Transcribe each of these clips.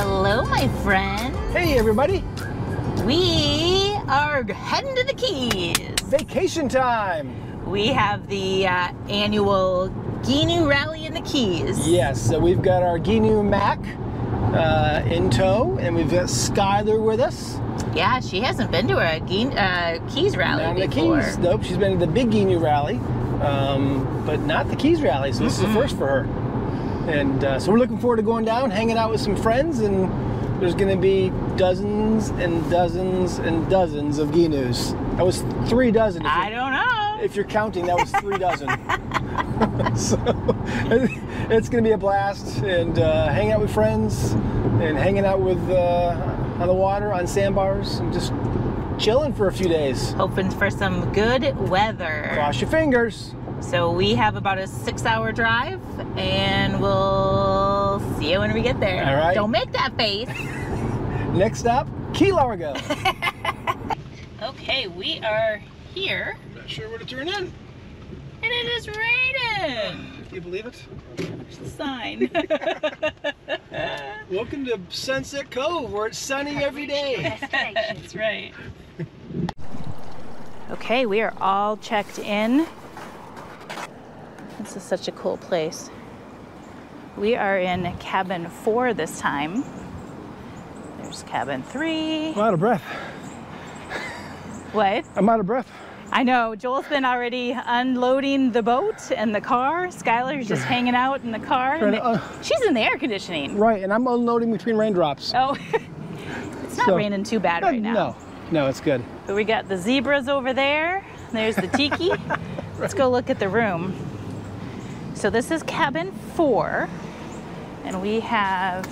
Hello, my friend. Hey, everybody. We are heading to the Keys. Vacation time. We have the uh, annual Gheenoe Rally in the Keys. Yes, so we've got our Gheenoe Mac uh, in tow, and we've got Skylar with us. Yeah, she hasn't been to a Gen- uh, Keys rally the before. Keys. Nope, she's been to the big Gheenoe Rally, um, but not the Keys Rally, so this is the first for her. And uh, so we're looking forward to going down, hanging out with some friends, and there's going to be dozens and dozens and dozens of Gheenoes. That was three dozen. I don't know. if you're counting, that was three dozen. so it's going to be a blast and uh, hanging out with friends and hanging out with uh, on the water on sandbars and just chilling for a few days. Hoping for some good weather. Cross your fingers. So we have about a six-hour drive, and we'll see you when we get there. All right. Don't make that face. Next stop, Key Largo. okay, we are here, Not sure where to turn in. and it is raining. Can you believe it? Sign. Welcome to Sunset Cove, where it's sunny every day. That's right. Okay, we are all checked in. Is such a cool place. We are in cabin four this time. There's cabin three. I'm out of breath. What? I'm out of breath. I know, Joel's been already unloading the boat and the car. Skylar's just hanging out in the car. To, uh, She's in the air conditioning. Right, and I'm unloading between raindrops. Oh, it's not So- raining too bad right now. No, no, it's good. But we got the zebras over there. There's the tiki. Let's go look at the room. So this is cabin four, and we have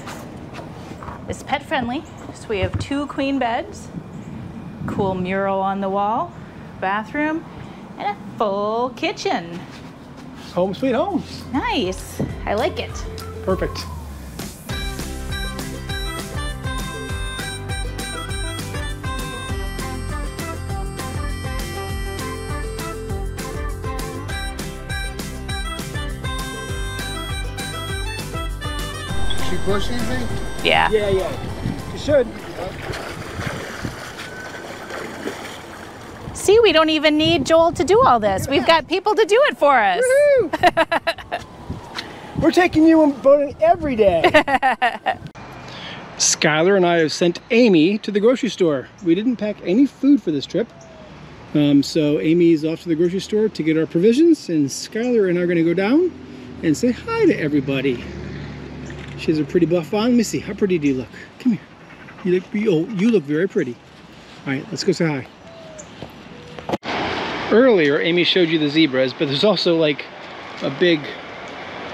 it's pet friendly. So we have two queen beds, cool mural on the wall, bathroom, and a full kitchen. Home sweet home. Nice. I like it. Perfect. She push anything? Yeah. Yeah, yeah. You should. See, we don't even need Joel to do all this. We've got people to do it for us. We're taking you on boating every day. Skylar and I have sent Amy to the grocery store. We didn't pack any food for this trip. Um, so Amy's off to the grocery store to get our provisions and Skylar and I are gonna go down and say hi to everybody. She has a pretty buff on. Let me see, how pretty do you look? Come here. You look, oh, you look very pretty. All right, let's go say hi. Earlier, Amy showed you the zebras, but there's also like a big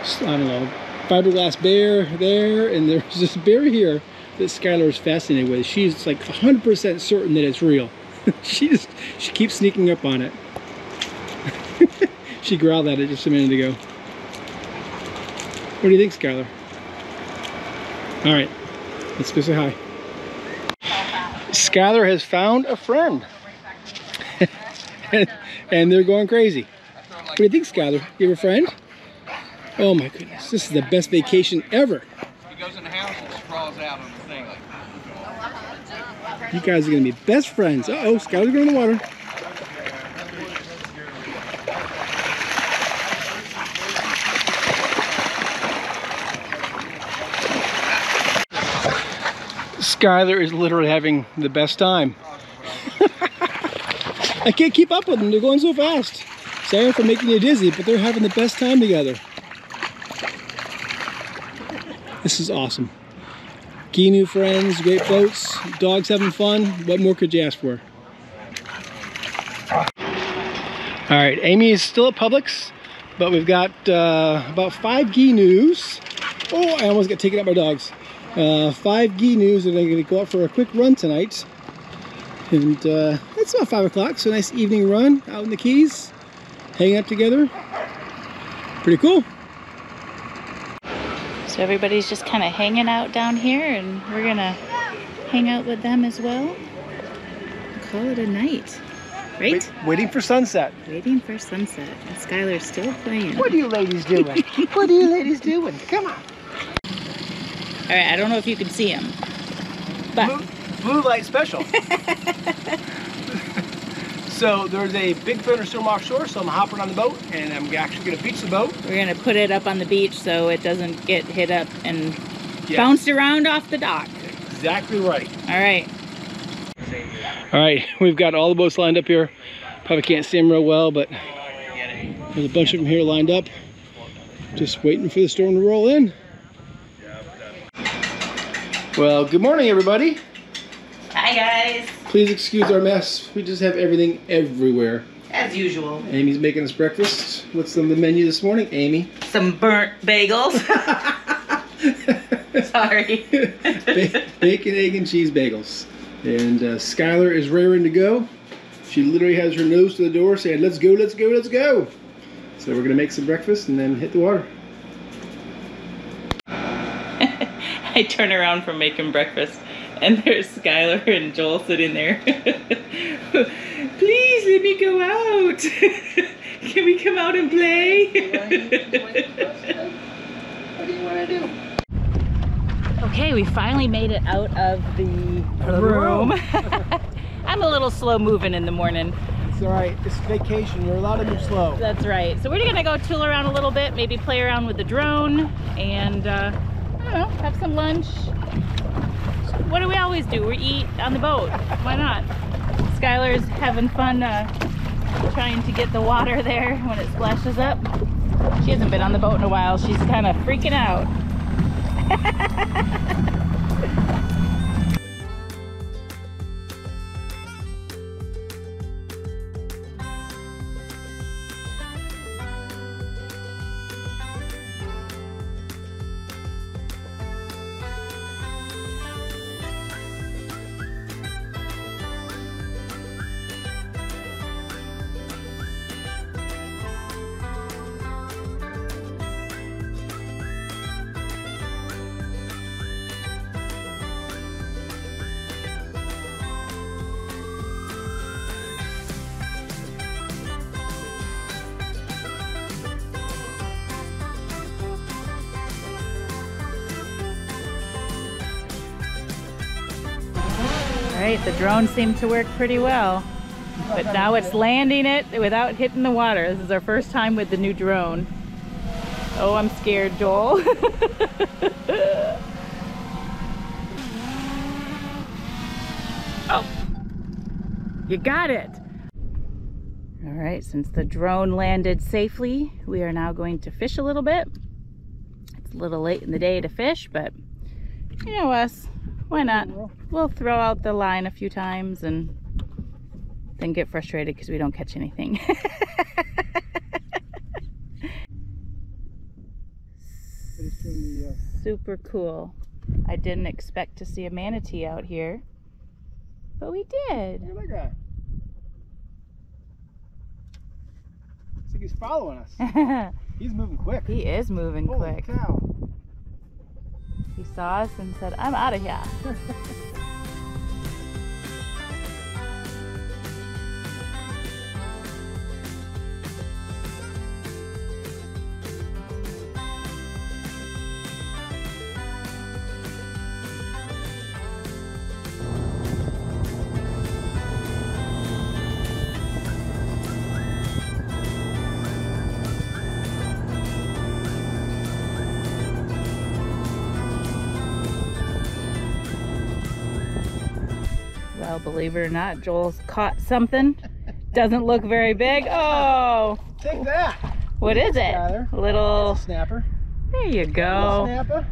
I don't know, fiberglass bear there, and there's this bear here that Skylar is fascinated with. She's like 100% certain that it's real. she just, she keeps sneaking up on it. she growled at it just a minute ago. What do you think, Skylar? All right, let's go say hi. Skylar has found a friend. and, and they're going crazy. What do you think, Skylar? You have a friend? Oh my goodness, this is the best vacation ever. He goes in the house and sprawls out on the thing. You guys are gonna be best friends. Uh oh, Skylar's going in the water. Skylar is literally having the best time. I can't keep up with them, they're going so fast. Sorry for making you dizzy, but they're having the best time together. This is awesome. Key new friends, great boats, dogs having fun. What more could you ask for? All right, Amy is still at Publix, but we've got uh, about five Gheenoes. Oh, I almost got taken out by dogs. Uh, five Gheenoes that are going to go out for a quick run tonight. And uh, it's about five o'clock, so a nice evening run out in the Keys, hanging out together. Pretty cool. So everybody's just kind of hanging out down here, and we're gonna hang out with them as well. Call it a night, right? Wait- waiting for sunset. Waiting for sunset, and Skylar's still playing. What are you ladies doing? what are you ladies doing? Come on. All right, I don't know if you can see him, but Blue, blue light special. so there's a big thunderstorm offshore, so I'm hopping on the boat and I'm actually gonna beach the boat. we're gonna put it up on the beach so it doesn't get hit up and Yes. bounced around off the dock. Exactly right. All right. All right, we've got all the boats lined up here. Probably can't see them real well, but there's a bunch of them here lined up. Just waiting for the storm to roll in. Well, good morning, everybody. Hi guys. Please excuse our mess. We just have everything everywhere. As usual. Amy's making us breakfast. What's on the menu this morning, Amy? Some burnt bagels. Sorry. Bacon, egg, and cheese bagels. And uh, Skylar is raring to go. She literally has her nose to the door saying, let's go, let's go, let's go. So we're gonna make some breakfast and then hit the water. I turn around from making breakfast and there's Skylar and Joel sitting there. Please let me go out. Can we come out and play? What do you wanna do? Okay, we finally made it out of the Out of the room. room. I'm a little slow moving in the morning. It's alright, it's vacation, you're allowed to move slow. That's right. So we're gonna go tool around a little bit, maybe play around with the drone, and uh, I know, have some lunch. What do we always do? We eat on the boat. Why not? Skylar's having fun uh, trying to get the water there when it splashes up. She hasn't been on the boat in a while. She's kind of freaking out. right, the drone seemed to work pretty well. But now it's landing it without hitting the water. This is our first time with the new drone. Oh, I'm scared, Joel. oh, you got it. All right, since the drone landed safely, we are now going to fish a little bit. It's a little late in the day to fish, but you know us, why not? We'll throw out the line a few times and then get frustrated because we don't catch anything. Super cool. I didn't expect to see a manatee out here, but we did. Look at that guy. Looks like he's following us. He's moving quick. he is moving Holy quick. cow. He saw us and said, I'm out of here. believe it or not, Joel's caught something. Doesn't look very big. Oh, Take that. what is it? Skylar. Little, Snapper. there you go. Snapper.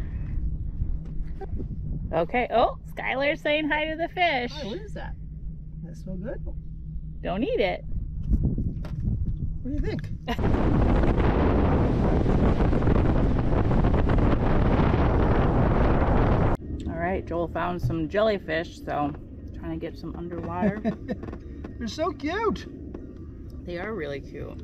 Okay. Oh, Skylar's saying hi to the fish. Hi, what is that? That smell good? Don't eat it. What do you think? All right, Joel found some jellyfish, so trying to get some underwater. They're so cute. they are really cute.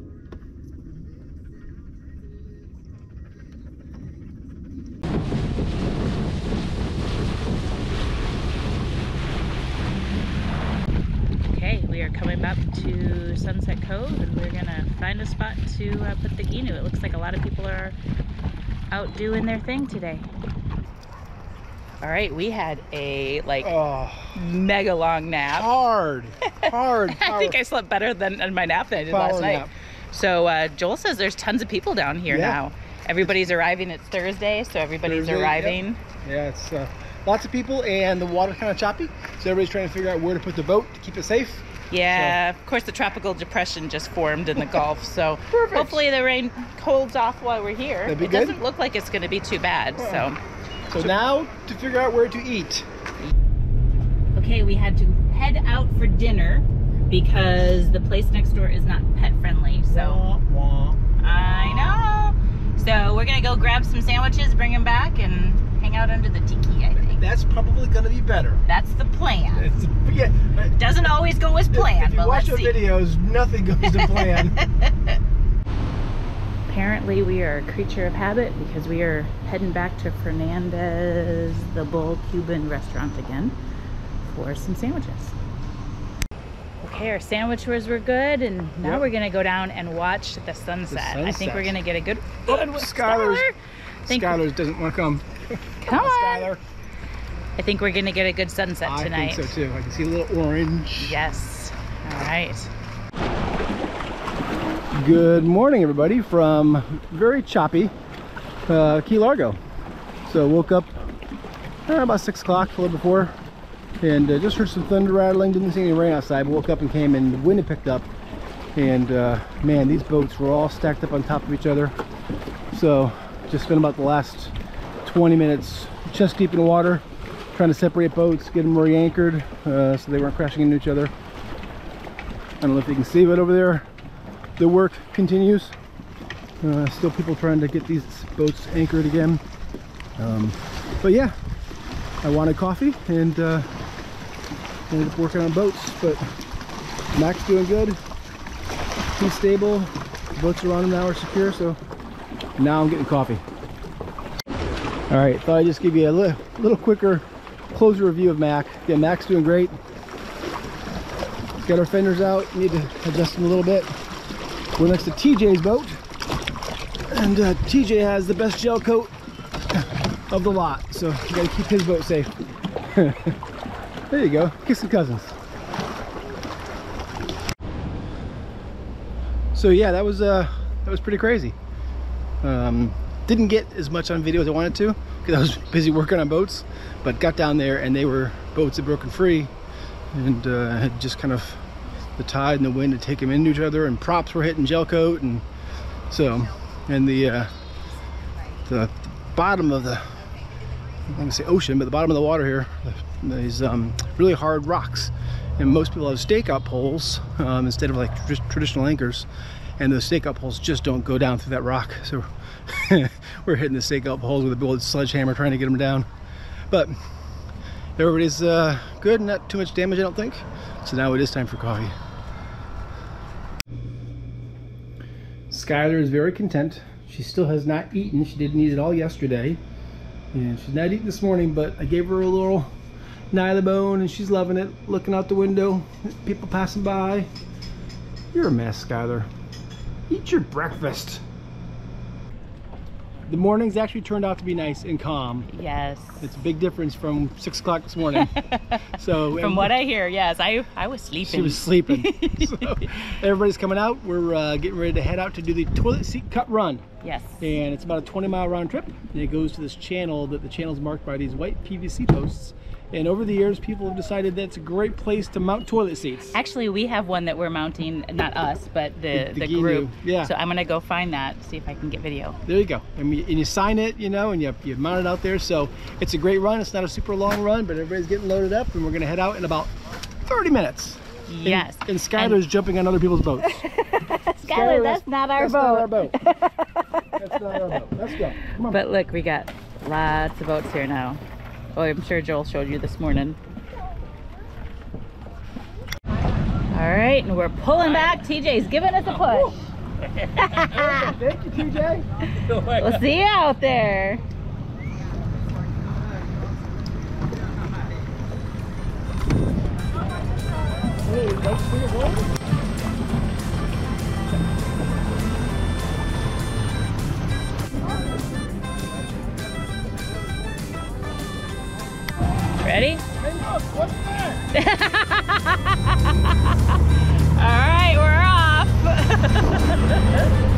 Okay, we are coming up to Sunset Cove and we're gonna find a spot to uh, put the Gheenoe. It looks like a lot of people are out doing their thing today. All right, we had a like Oh, mega long nap. hard, hard. I think I slept better than in my nap than I did Power last night. nap. So uh, Joel says there's tons of people down here Yeah. now. Everybody's arriving. It's Thursday, so everybody's Thursday, arriving. Yeah, it's uh, lots of people and the water's kind of choppy, so everybody's trying to figure out where to put the boat to keep it safe. Yeah, of course the tropical depression just formed in the Gulf, so Perfect. hopefully the rain holds off while we're here. That'd be it good. doesn't look like it's going to be too bad. So, So now to figure out where to eat. okay, we had to head out for dinner because the place next door is not pet friendly. So Wah, wah. I know. So we're gonna go grab some sandwiches, bring them back, and hang out under the tiki. I think That's probably gonna be better. that's the plan. It's, yeah, Doesn't always go as planned, if you but watch our see. videos, nothing goes to plan. Apparently, we are a creature of habit because we are heading back to Fernandez, the Bull Cuban restaurant again, for some sandwiches. Okay, our sandwiches were good, and now Yep. we're gonna go down and watch the sunset. I think we're gonna get a good. Oh, good Skylar's- Skylar! Think- Skylar doesn't want to come. Come on! Skylar. I think we're gonna get a good sunset tonight. I think so too. I can see a little orange. Yes. All right. Good morning, everybody, from very choppy uh, Key Largo. So woke up uh, about six o'clock, a little before, and uh, just heard some thunder rattling. Didn't see any rain outside. But woke up and came, and the wind had picked up. And uh, man, these boats were all stacked up on top of each other. So just spent about the last 20 minutes chest deep in water, trying to separate boats, get them re-anchored uh, so they weren't crashing into each other. I don't know if you can see it over there the work continues. Uh, still people trying to get these boats anchored again. Um, but yeah, I wanted coffee and uh, ended up working on boats. But Mac's doing good. He's stable. Boats are on now are secure. So now I'm getting coffee. All right, thought I'd just give you a li little quicker, closer review of Mac. Yeah, Mac's doing great. Got our fenders out. Need to adjust them a little bit. We're next to TJ's boat. And uh, TJ has the best gel coat of the lot. So you gotta keep his boat safe. there you go. Kiss some cousins. So yeah, that was uh that was pretty crazy. Um, didn't get as much on video as I wanted to because I was busy working on boats, but got down there and they were boats had broken free and uh, had just kind of the tide and the wind had taken them into each other and props were hitting gel coat and so and the uh, the bottom of the I'm gonna say ocean but the bottom of the water here these um, really hard rocks. And most people have stakeout poles um, instead of like tr- traditional anchors and those stakeout poles just don't go down through that rock. So we're hitting the stakeout poles with a bullet sledgehammer trying to get them down. But everybody's uh, good not too much damage I don't think. So now it is time for coffee Skylar is very content. She still has not eaten. She didn't eat it all yesterday. And she's not eating this morning, but I gave her a little bone and she's loving it. Looking out the window, people passing by. You're a mess, Skylar. Eat your breakfast. The mornings actually turned out to be nice and calm. Yes. It's a big difference from six o'clock this morning. so From what I hear, yes, I I was sleeping. she was sleeping. so everybody's coming out. We're uh, getting ready to head out to do the toilet seat cut run. Yes. And it's about a 20 mile round trip. And it goes to this channel that the channel's marked by these white PVC posts. And over the years, people have decided that's a great place to mount toilet seats. Actually, we have one that we're mounting, not us, but the, The- the the, group. yeah. So I'm gonna go find that, see if I can get video. There you go. And you, and you sign it, you know, and you, you mount it out there. So it's a great run. It's not a super long run, but everybody's getting loaded up. And we're going to head out in about 30 minutes. And- Yes. And, Skylar's jumping on other people's boats. Skylar, that's not our That's boat. not our boat. That's not our boat. Let's go. Come on. But look, we got lots of boats here now. Oh, I'm sure Joel showed you this morning. All right, and we're pulling back. TJ's giving us a push. Thank you, TJ. We'll see you out there. Hey, Ready? Hey, look, what's that? All right, we're off.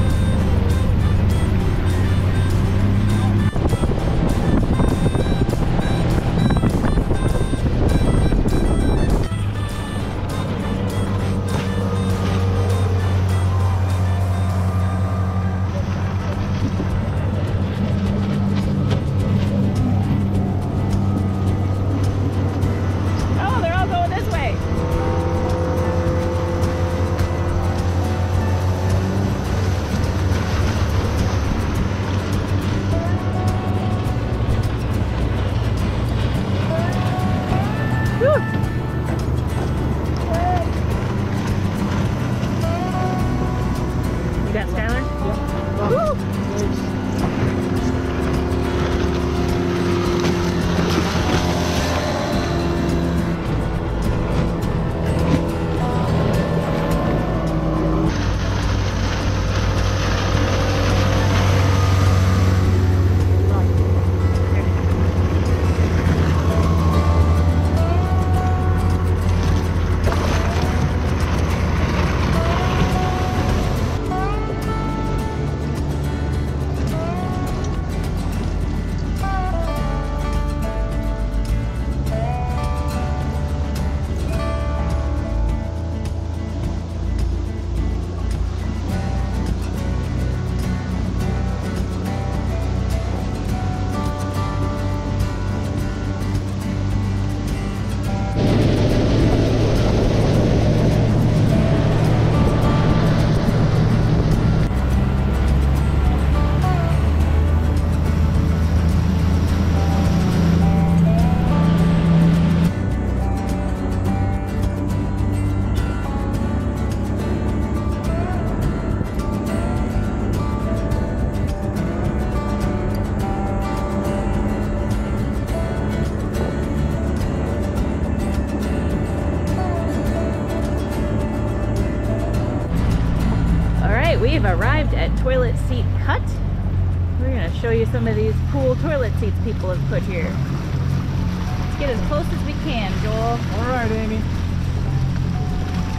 some of these cool toilet seats people have put here. Let's get as close as we can, Joel. All right, Amy.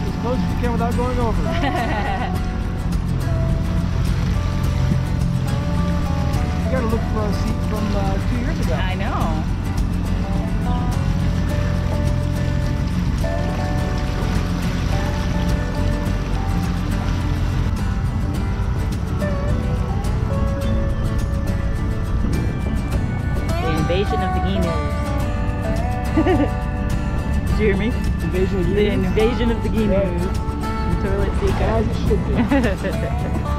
As close as you can without going over. You gotta look for a seat from uh, two years ago. I know. Invasion of the Gheenoes. Did you hear me? Invasion of The Unions. invasion of the Gheenoes. Toilet seeker. As it should be.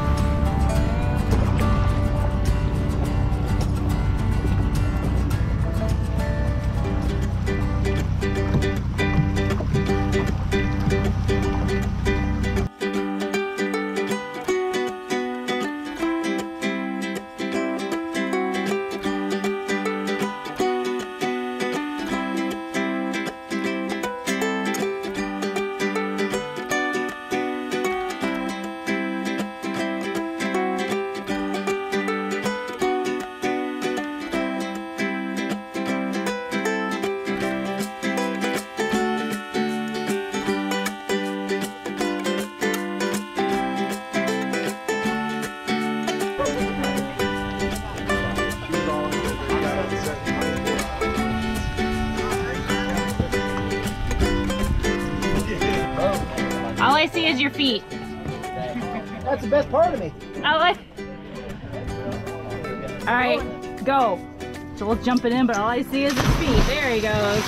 jumping in, but all I see is his feet. There he goes.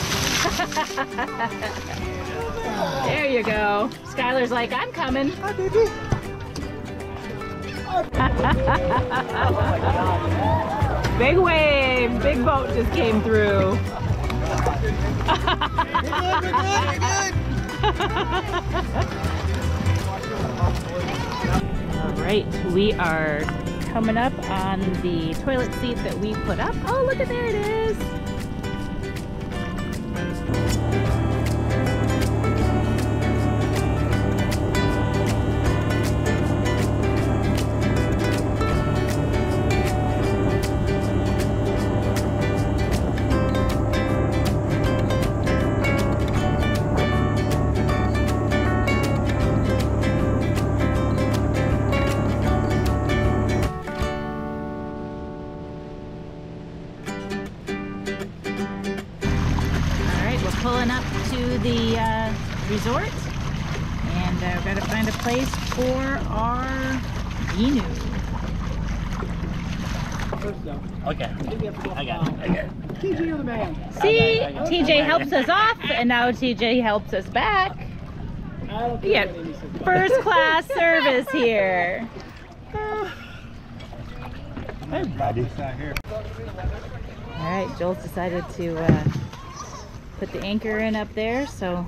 there you go. Skylar's like, I'm coming. Hi, baby. Big wave, big boat just came through. All right, we are coming up on the toilet seat that we put up. Oh, look at there it is. Helps us off, and now TJ helps us back. Yeah, what Amy says. first class service here. Hey, buddy. All right, Joel's decided to uh, put the anchor in up there, so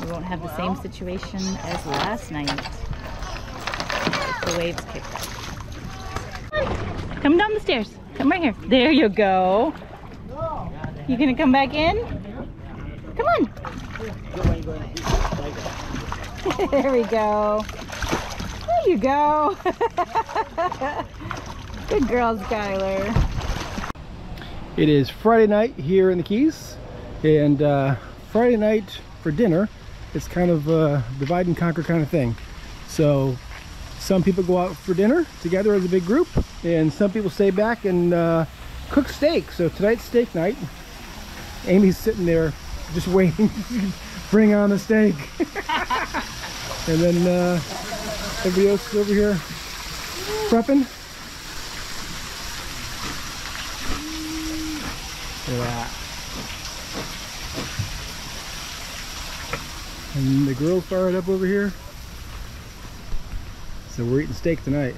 we won't have the same situation as last night. The waves kicked up. Come down the stairs. Come right here. There you go. You gonna come back in? Come on. there we go. There you go. Good girl, Skylar. It is Friday night here in the Keys, and uh, Friday night for dinner, it's kind of a divide and conquer kind of thing. So some people go out for dinner together as a big group, and some people stay back and uh, cook steak. So tonight's steak night. Amy's sitting there just waiting. to Bring on the steak. and then uh, everybody else is over here prepping. Look at that. And the grill fired up over here. So we're eating steak tonight.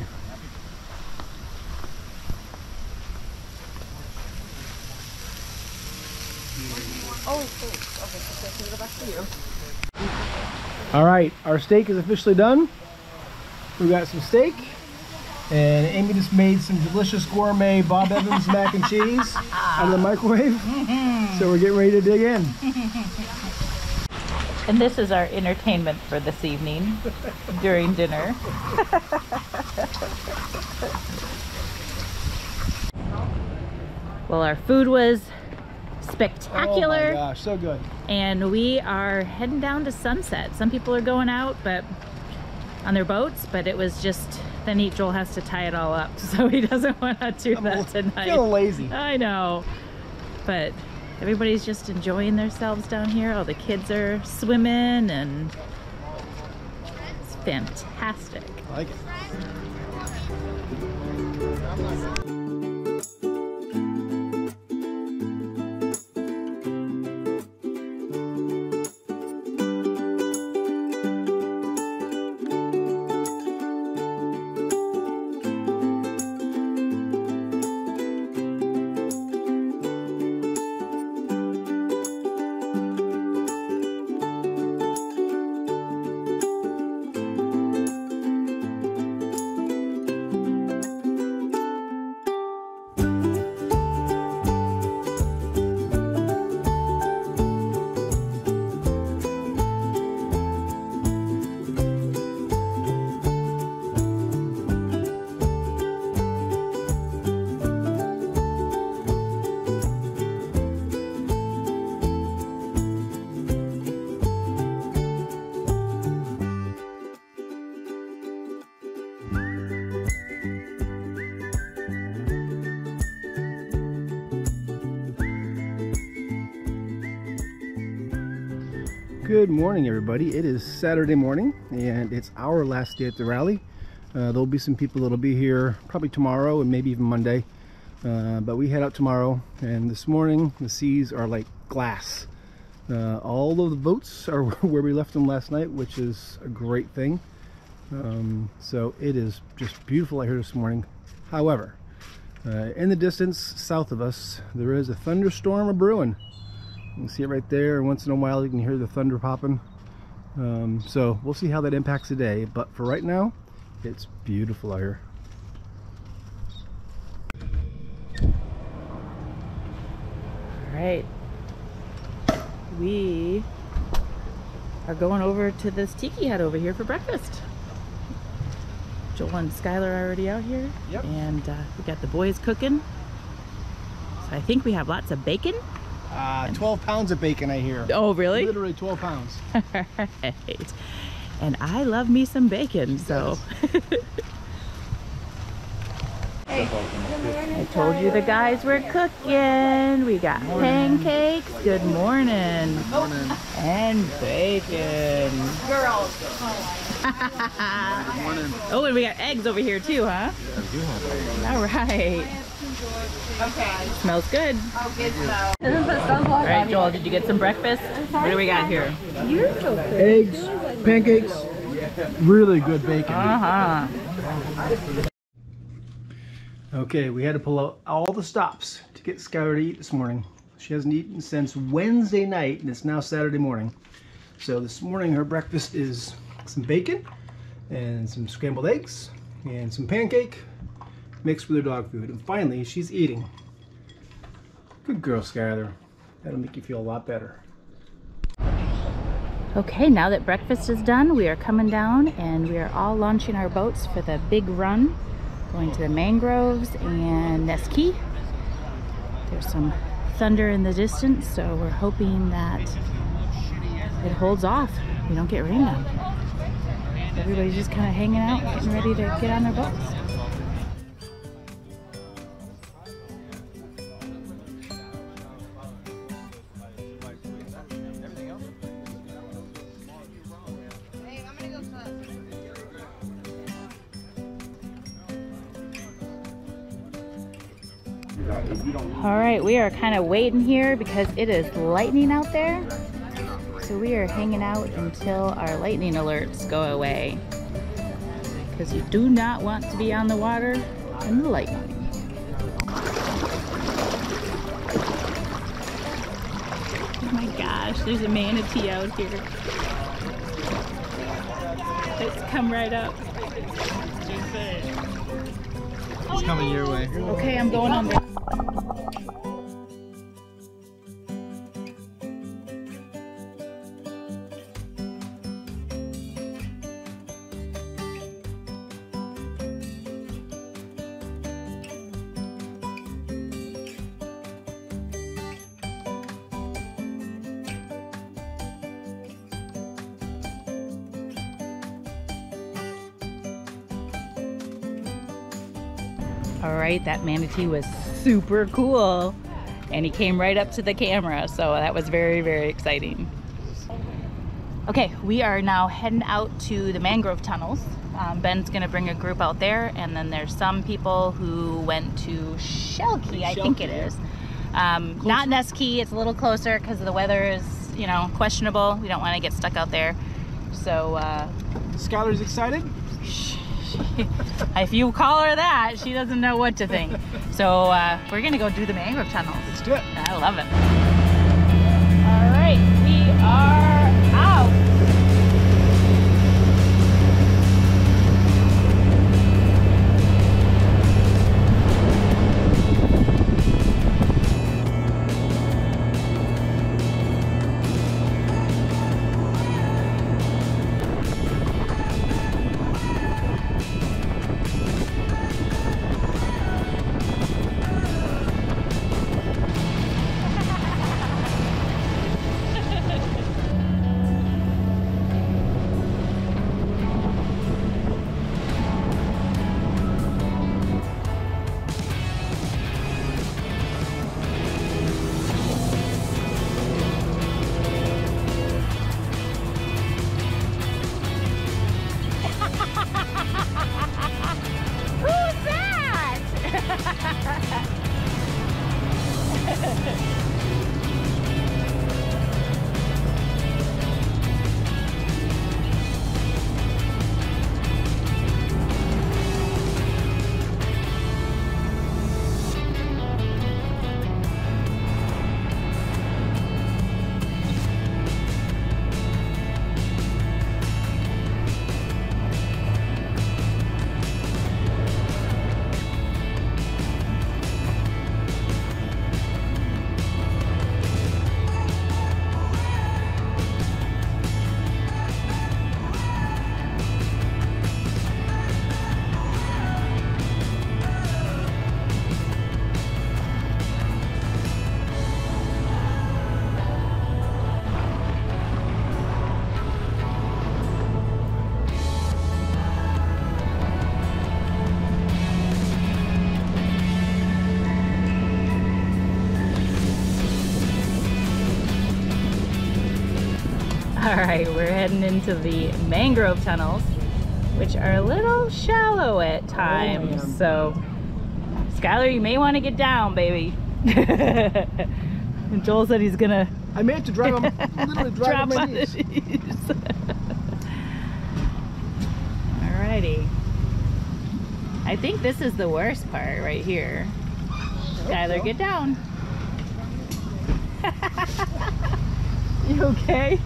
Oh, All right, our steak is officially done. We got some steak, and Amy just made some delicious gourmet Bob Evans mac and cheese out of the microwave. Mm-hmm. So we're getting ready to dig in. And this is our entertainment for this evening during dinner. well, our food was Oh spectacular oh my gosh, so good. and we are heading down to sunset. Some people are going out but on their boats, but it was just then he Joel has to tie it all up, so he doesn't want to do that tonight. Feeling lazy. I know. But everybody's just enjoying themselves down here. All the kids are swimming and it's fantastic. I like it. Good morning, everybody. It is Saturday morning, and it's our last day at the rally. Uh, there'll be some people that'll be here probably tomorrow and maybe even Monday. Uh, but we head out tomorrow, and this morning the seas are like glass. Uh, all of the boats are where we left them last night, which is a great thing. Um, so it is just beautiful out here this morning. However, uh, in the distance south of us, there is a thunderstorm a brewing. You can see it right there. Once in a while, you can hear the thunder popping. Um, so we'll see how that impacts the day. But for right now, it's beautiful out here. All right. We are going over to this tiki hut over here for breakfast. Joel and Skylar are already out here. Yep. And uh, we got the boys cooking. So I think we have lots of bacon. Uh, 12 pounds of bacon, I hear. Oh, really? Literally 12 pounds. right. And I love me some bacon, so. I told you the guys were cooking. We got pancakes. Good morning. Morning. And bacon. Girls. oh, and we got eggs over here too, huh? I do have. All right. Okay. Smells good. oh All right, Joel, did you get some breakfast? What do we got here? Eggs, pancakes, really good bacon. Uh-huh. Okay, we had to pull out all the stops to get Skylar to eat this morning. She hasn't eaten since Wednesday night, and it's now Saturday morning. So this morning her breakfast is some bacon and some scrambled eggs and some pancake mixed with her dog food. And finally, she's eating. Good girl, Skylar. That'll make you feel a lot better. Okay, now that breakfast is done, we are coming down and we are all launching our boats for the big run, going to the mangroves and Key. There's some thunder in the distance, so we're hoping that it holds off. We don't get rained on. Everybody's just kind of hanging out, getting ready to get on their boats. We are kind of waiting here because it is lightning out there. So we are hanging out until our lightning alerts go away. Because you do not want to be on the water in the lightning. Oh my gosh, there's a manatee out here. It's come right up. It's coming your way. Okay, I'm going on there. Right, that manatee was super cool. And he came right up to the camera, so that was very, very exciting. Okay, we are now heading out to the mangrove tunnels. Um, Ben's gonna bring a group out there, and then there's some people who went to Shell Key, I think it is. Um, not Nest Key, it's a little closer because the weather is, you know, questionable. We don't want to get stuck out there. So, uh, Skylar's excited? if you call her that, she doesn't know what to think. So uh, we're gonna go do the mangrove tunnels. Let's do it. I love it. All right, we're heading into the mangrove tunnels, which are a little shallow at oh, times. man. so, Skylar, you may want to get down, baby. and Joel said he's gonna I may have to drive on, literally drive drop on my knees. knees. Alrighty. I think this is the worst part right here. Skylar, get down. you okay?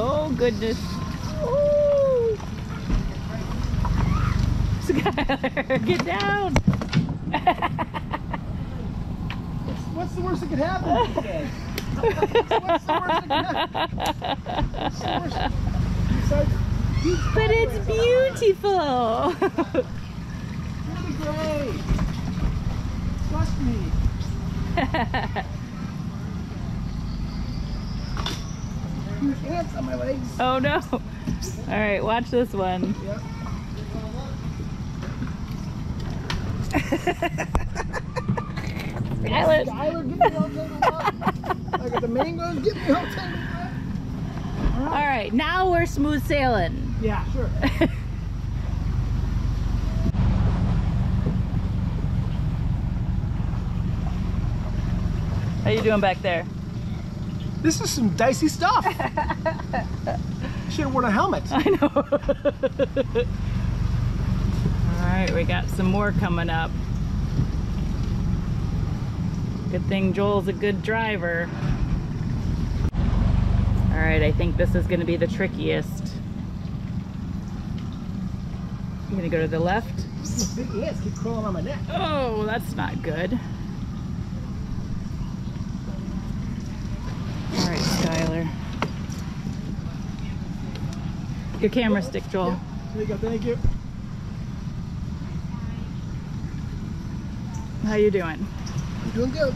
Oh goodness. Ooh. Get down. What's the worst that could happen? What's the worst that could happen? What's the worst? Besides, But it's beautiful. Be great. Trust me. Huge ants on my legs. Oh no. All right, watch this one. Yep. Skylar. Skylar, get me all tangled up. I got the mangoes, get me all tangled up. All right, now we're smooth sailing. Yeah, sure. How you doing back there? This is some dicey stuff. Should have worn a helmet. I know. All right, we got some more coming up. Good thing Joel's a good driver. All right, I think this is gonna be the trickiest. I'm gonna go to the left. These big ants keep crawling on my neck. Oh, that's not good. All right, Skylar. Your camera stick, Joel. There you go, thank you. How you doing? I'm doing good.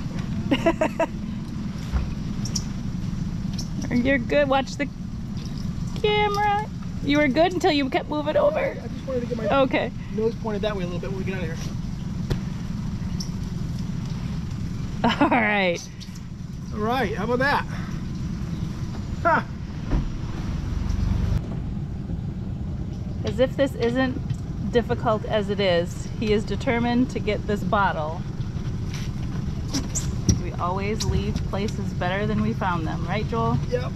You're good. Watch the camera. You were good until you kept moving over. I just wanted to get my Okay. nose pointed that way a little bit when we get out of here. All right. All right, how about that? Huh. As if this isn't difficult as it is, he is determined to get this bottle. We always leave places better than we found them, right, Joel? Yep.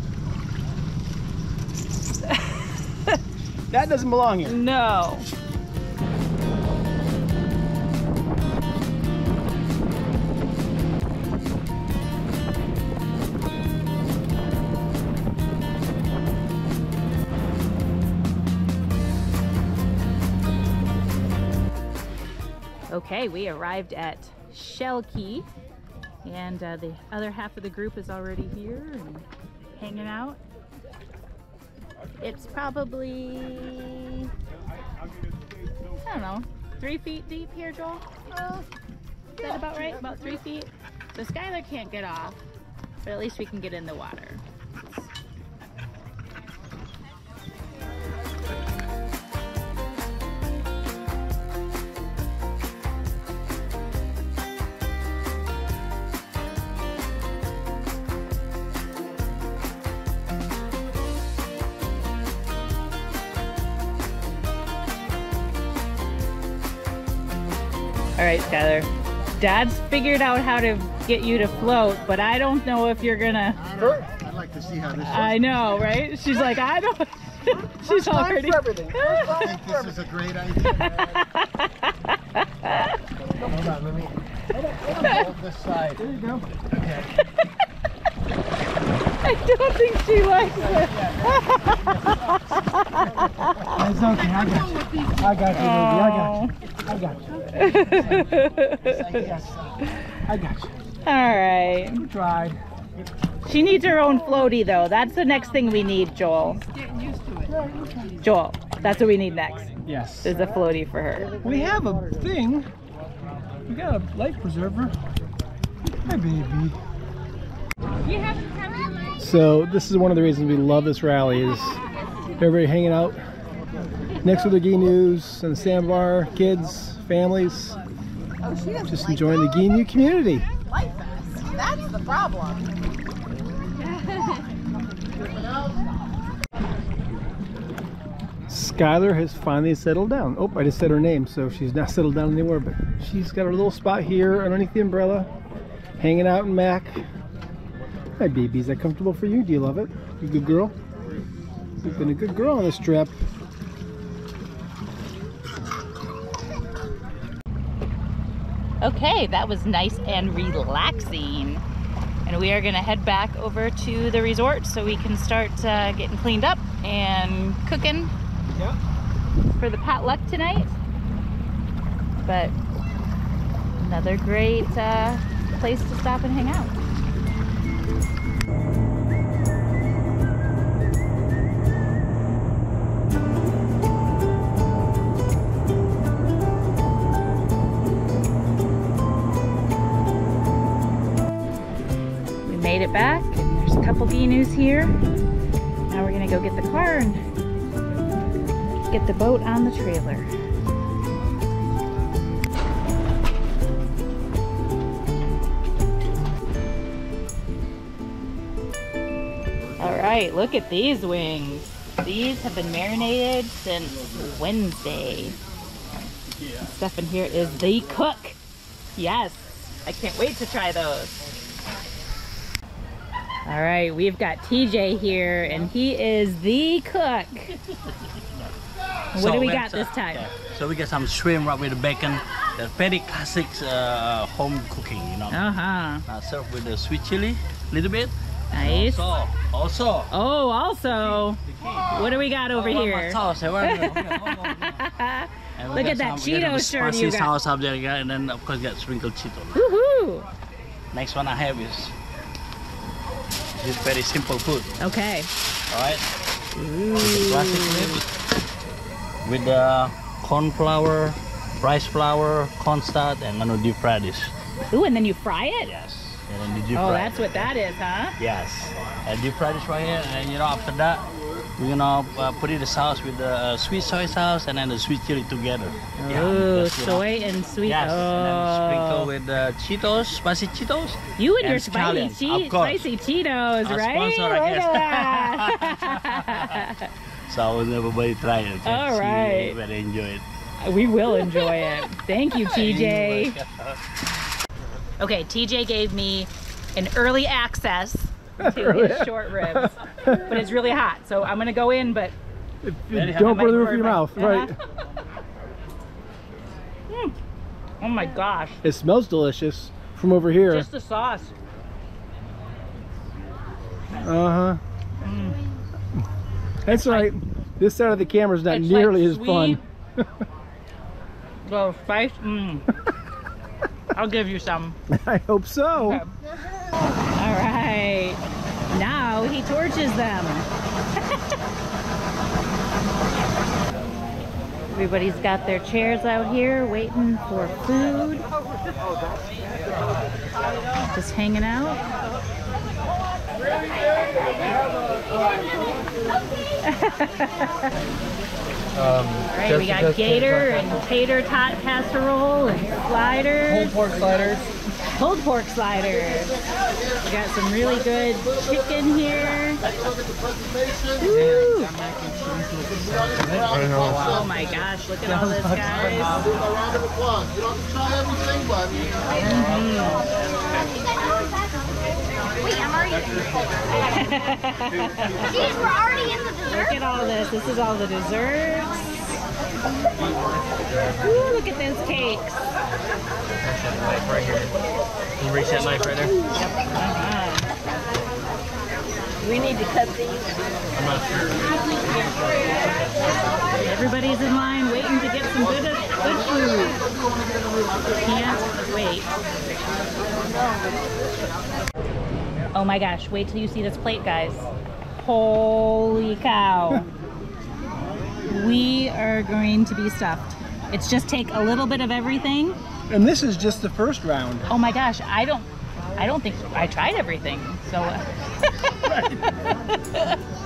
that doesn't belong here. No. Okay, we arrived at Shell Key, and uh, the other half of the group is already here and hanging out. It's probably, I don't know, three feet deep here, Joel? Is that about right? About three feet? So Skylar can't get off, but at least we can get in the water. Right, Skylar. Dad's figured out how to get you to float, but I don't know if you're gonna. I'd like to see how this I know, right? She's like, I don't. She's Time already. for everything. First I time think for this is a great idea. Hold on, let me hold this side. There you go. Okay. I don't think she likes it. It's okay, I got you. I got you, baby. I got you. I got you. Oh. I got you. All right. You tried. She needs her own floaty, though. That's the next thing we need, Joel. Joel, that's what we need next. Yes. Is a floaty for her. We have a thing. We got a life preserver. Hi, baby. So this is one of the reasons we love this rally is everybody hanging out next to the Gheenoes and the sandbar, kids, families, just enjoying the Gheenoe community. That's the problem. Skylar has finally settled down. Oh, I just said her name, so she's not settled down anymore, but she's got her little spot here underneath the umbrella, hanging out in Mac. Hi, baby. Is that comfortable for you? Do you love it? You a good girl? You've been a good girl on this trip. Okay, that was nice and relaxing. And we are gonna head back over to the resort so we can start uh, getting cleaned up and cooking Yeah. for the potluck tonight. But another great uh, place to stop and hang out. Couple Gheenoes here. Now we're gonna go get the car and get the boat on the trailer. All right, look at these wings. These have been marinated since Wednesday. Stuff in here is the cook. Yes, I can't wait to try those. All right, we've got TJ here, and he is the cook. What So do we got this time? yeah. So we got some shrimp wrapped with bacon. The very classic uh, home cooking, you know. Uh huh. Uh, served with the sweet chili, a little bit. Nice. Also, also. Oh, also, what do we got over Oh, here? Sauce, eh, well, okay, hold on, yeah. And we Look at that some- Cheeto shirt you got. sauce up there, and then of course got sprinkled Cheeto. Woohoo! Next one I have is this very simple food. Okay. All right. With the classic meat, with the corn flour, rice flour, cornstarch, and I'm gonna deep fry this. Ooh, and then you fry it? Yes. And then you deep Oh, fry that's it. what that is, huh? Yes. And deep fry this right here, and then you know after that, we're gonna uh, put in the sauce with the uh, sweet soy sauce and then the sweet chili together. You know. soy and sweet. Yes, and then sprinkle oh. with the Cheetos, spicy Cheetos. You and your spicy, che- spicy Cheetos, Our right? sponsor, I guess. So everybody try it. All right. Very enjoy it. we will enjoy it. Thank you, TJ. Okay, TJ gave me an early access to his short ribs, but it's really hot, so I'm gonna go in. But Very Don't I burn the roof of your my- mouth. Right. Mm. oh my gosh, It smells delicious from over here. just the sauce. Uh huh. Mm. That's all right. This side of the camera is not nearly like as fun. The spice. Mm. I'll give you some. I hope so. Okay. All right. Now he torches them. Everybody's got their chairs out here waiting for food. Just hanging out. Um, All right, we got gator and tater tot casserole and sliders. Whole pork sliders. Pulled pork sliders. We got some really good chicken here. Woo! Oh my gosh, look at all this, guys. A round of applause. You don't have to try everything, but Wait, I'm already. Jeez, we're already in the dessert. Look at all this. This is all the desserts. Ooh, look at those cakes. knife right here. Can you reach that knife right there? Uh-huh. We need to cut these. I'm not sure. Everybody's in line waiting to get some good, good food. Can't wait. Oh my gosh, wait till you see this plate, guys. Holy cow. We are going to be stuffed. It's just take a little bit of everything. And this is just the first round. Oh my gosh, I don't I don't think I tried everything. So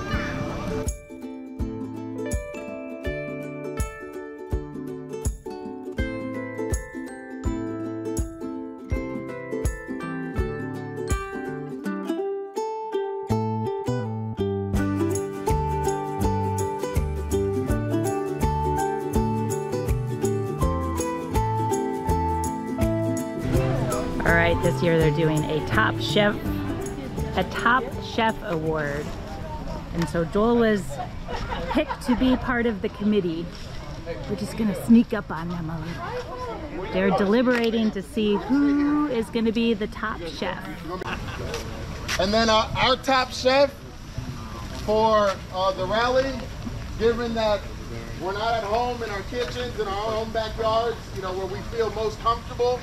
right, this year they're doing a top chef, a top chef award. And so Joel was picked to be part of the committee. We're just gonna sneak up on them a little. They're deliberating to see who is gonna be the top chef. And then uh, our top chef for uh, the rally, given that we're not at home in our kitchens, in our own backyards, you know, where we feel most comfortable,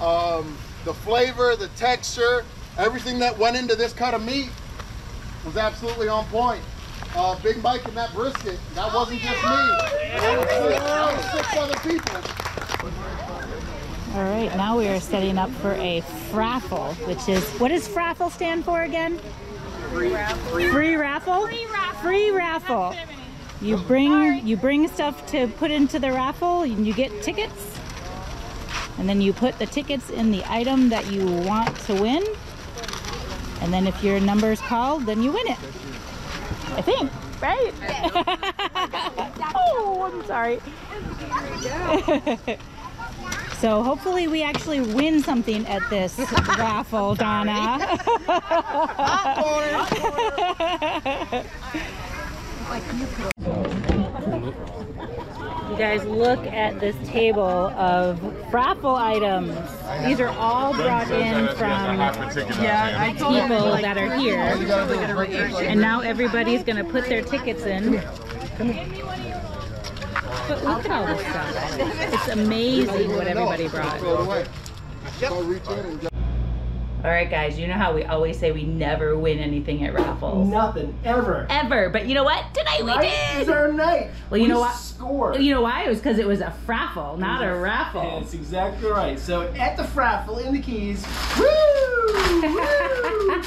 um, the flavor, the texture, everything that went into this cut of meat was absolutely on point. Uh, Big Mike and that brisket, that wasn't just me. That was six, that was six other people. All right, now we are setting up for a fraffle, which is, what does fraffle stand for again? Free raffle. Free raffle? Free raffle. You bring, you bring stuff to put into the raffle and you get tickets. And then you put the tickets in the item that you want to win. And then if your number is called, then you win it. I think, right? oh, I'm sorry. So hopefully we actually win something at this raffle, Donna. you guys look at this table of raffle items. These are all brought in from people that are here. And now everybody's gonna put their tickets in. But look at all this stuff. It's amazing what everybody brought. All right, guys, you know how we always say we never win anything at raffles? Nothing ever. Ever. But you know what? Tonight we Tonight is did. our night. Well, you We know what? Scored. You know why? It was because it was a fraffle, not a raffle. That's exactly right. So at the fraffle in the Keys, woo, woo,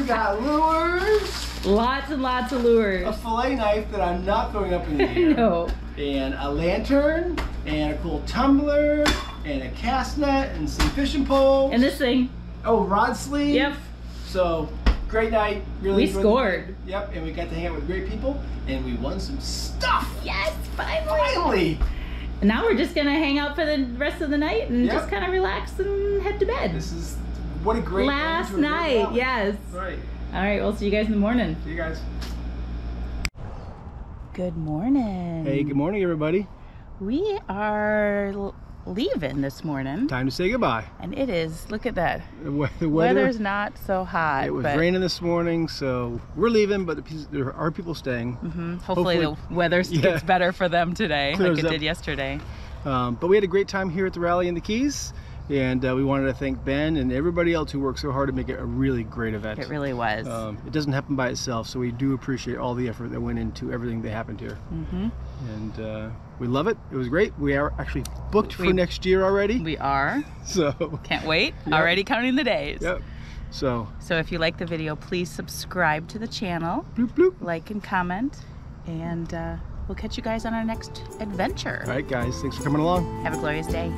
we got lures, Lots and lots of lures. a fillet knife that I'm not throwing up in the air, No. and a lantern, and a cool tumbler, and a cast net, and some fishing poles. And this thing, oh, rod sleeve. Yep. So great night. Really We enjoyed the scored. night. Yep, and we got to hang out with great people, and we won some stuff. yes, finally. Finally. And now we're just gonna hang out for the rest of the night and Yep. just kind of relax and head to bed. This is what a great Last a night, rally. yes. Right. All right, we'll see you guys in the morning. See you guys. Good morning. Hey, good morning, everybody. We are l- leaving this morning, Time to say goodbye. and it is. Look at that. The we- the weather, Weather's not so hot. it was raining this morning, so we're leaving, but the, there are people staying. Mhm, Hopefully, Hopefully- the weather Yeah. gets better for them today, Clears like it up. did yesterday. Um, but we had a great time here at the rally in the Keys, and uh, we wanted to thank Ben and everybody else who worked so hard to make it a really great event. It really was. Um, it doesn't happen by itself, so we do appreciate all the effort that went into everything that happened here. hmm And uh, we love it. It was great. We are actually booked for We- next year already. We are. so, Can't wait. Yep. Already counting the days. yep. So, So if you like the video, please subscribe to the channel, bloop bloop. like and comment, and uh, we'll catch you guys on our next adventure. All right, guys. Thanks for coming along. Have a glorious day.